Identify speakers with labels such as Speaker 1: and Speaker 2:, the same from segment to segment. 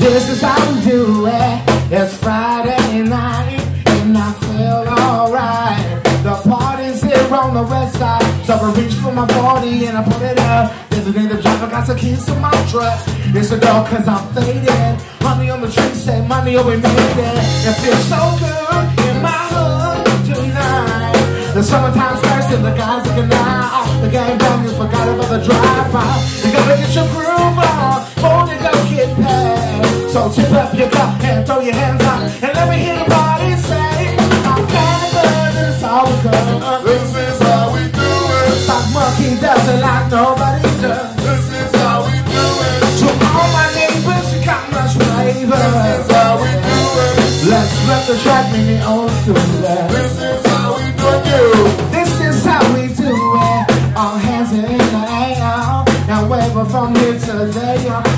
Speaker 1: This is how we do it. It's Friday night and I feel alright. The party's here on the west side, so I reach for my 40 and I pull it up. There's a native driver, got some keys to my truck. It's a girl cause I'm faded. Money on the streets, say money or oh, we made it. It feels so good in my hood tonight. The summertime's first and the guys looking out. The game you forgot about the drive-by. You gotta get your groove on. So tip up your cup and throw your hands up and let me hear the party say, I'm kind of good, it's all good. This
Speaker 2: is how we do
Speaker 1: it. Sok Munky does it like nobody does. This is
Speaker 2: how we do
Speaker 1: it. To all my neighbors, you got much This is how we do it. Let's let the track make me old school. This is
Speaker 2: how we do
Speaker 1: it. This is how we do it. All hands in the air. Now wherever from here to there.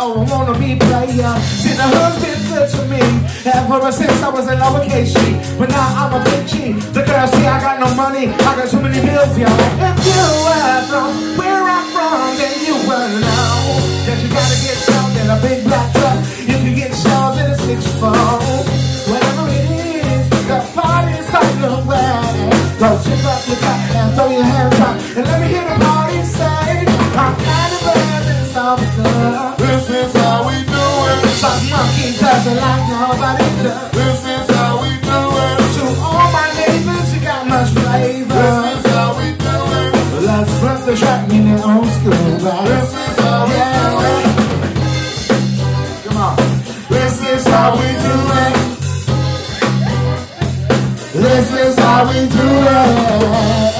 Speaker 1: Like an OG Mac or a player. See, the been good to me. Ever since I was in lowercase G. But now I'm a big G. The girls see I got no money. I got too many bills, y'all. If you were from where I'm from, then you will know that you gotta get shoved in a big black truck. You can get shoved in a six four. Whatever it is, the party's on the way. Go tip up your cup and throw your hands up.
Speaker 2: Is how we do
Speaker 1: it. Sok Munky does it like nobody does. This
Speaker 2: is how we do
Speaker 1: it. To all my neighbors, you got much flavor. This is how we
Speaker 2: do it.
Speaker 1: Let's flip the track in the old school, This is how we do it. Come on. This is how we do it. This is how we do it.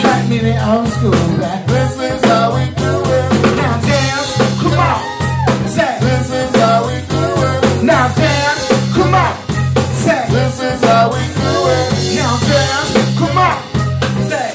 Speaker 1: Track, be the old school right? This